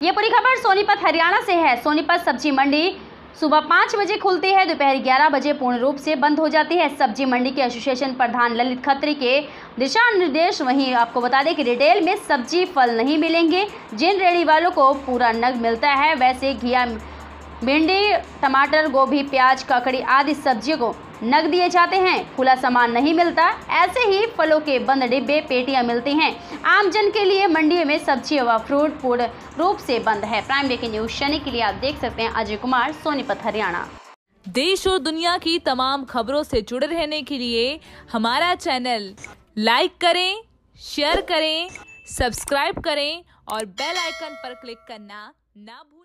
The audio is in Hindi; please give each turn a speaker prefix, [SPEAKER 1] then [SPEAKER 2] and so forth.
[SPEAKER 1] ये पूरी खबर सोनीपत, हरियाणा से है। सोनीपत सब्ज़ी मंडी सुबह पाँच बजे खुलती है। दोपहर ग्यारह बजे पूर्ण रूप से बंद हो जाती है। सब्ज़ी मंडी के एसोसिएशन प्रधान ललित खत्री के दिशा निर्देश वहीं आपको बता दें कि रिटेल में सब्ज़ी फल नहीं मिलेंगे। जिन रेडी वालों को पूरा नग मिलता है, वैसे घिया भिंडी, टमाटर, गोभी, प्याज, ककड़ी आदि सब्जियों को नग दिए जाते हैं। खुला सामान नहीं मिलता। ऐसे ही फलों के बंद डिब्बे, पेटियाँ मिलती हैं। आमजन के लिए मंडी में सब्ज़ी व फ्रूट पूर्ण रूप से बंद है। प्राइम ब्रेकिंग न्यूज़ शनि के लिए आप देख सकते हैं अजय कुमार, सोनीपत, हरियाणा।
[SPEAKER 2] देश और दुनिया की तमाम खबरों से जुड़े रहने के लिए हमारा चैनल लाइक करें, शेयर करें, सब्सक्राइब करें और बेल आइकन पर क्लिक करना ना भूलें।